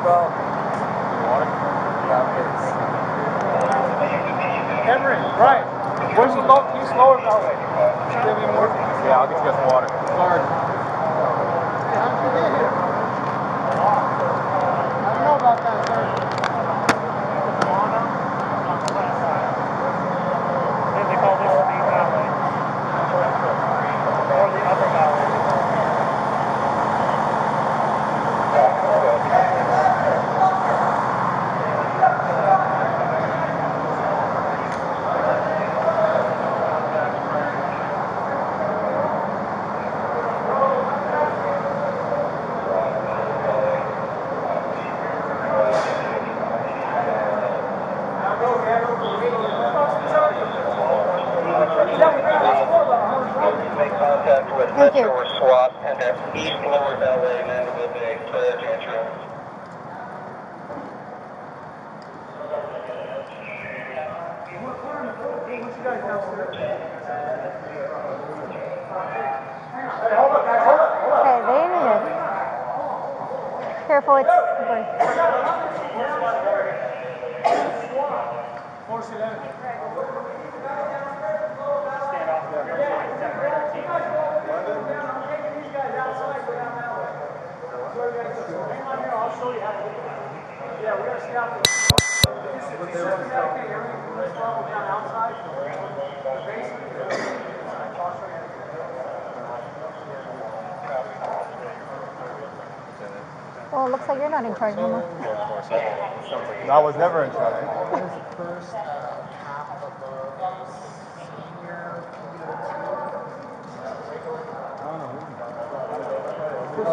Bro. Cameron, right. Where's the low? That way? Should give me more? Yeah, I'll get you guys some water. Hard. How did you get here? I don't know about that, sir. They call this the valley. Or the upper valley. Make contact with Thank you. Metro or SWAT and that's East Lower LA, Mandalay Bay, clear to entry. Okay, wait a minute. Careful, it's slippery. Force 11. Stand off there. Separate our teams. I'll show you how to do it. Yeah, we gotta stay out there. This is okay, everything from this level down outside. The basement. I'll show you. Well, it looks like you're not in charge anymore. No, I was never in charge. first uh, half of the senior No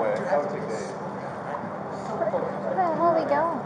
way. That would take days. Where the hell are we going?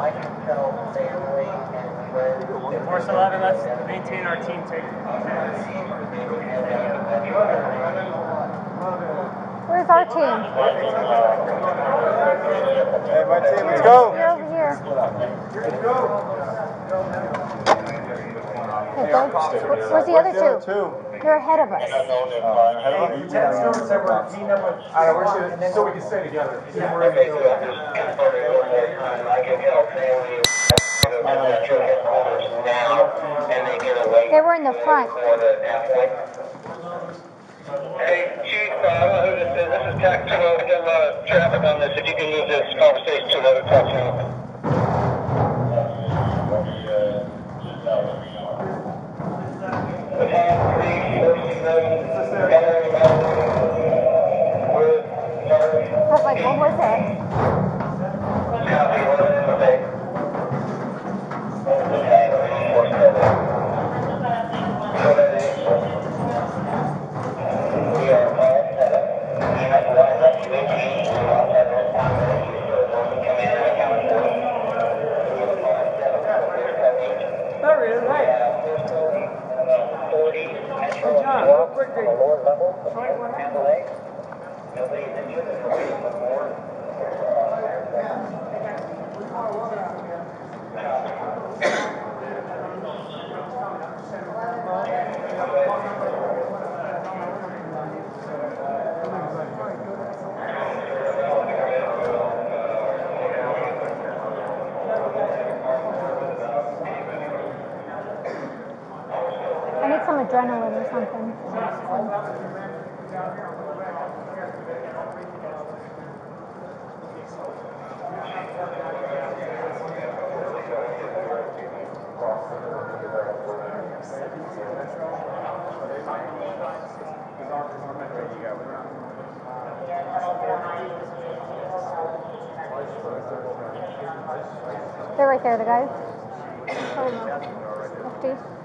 I can tell family and friends. Force 11, let's maintain our team take. Where's our team? Hey, my team, let's go. You're over here. Okay, go. Where's the other two? Two. You're ahead of us. So we can stay together. Okay, so I'm just confirming one more time. I can tell family the Metro headquarters now and they get away. They were in the front. For the halfway. Hey, Chief, uh, I don't know who this is. This is TAC 2. We got a lot of traffic on this. If you can move this conversation to another talk John, real quick, they- Lower level, Mandalay. Nobody's injured. Nobody's on board. I need some adrenaline or something. They're right there, the guys. 50.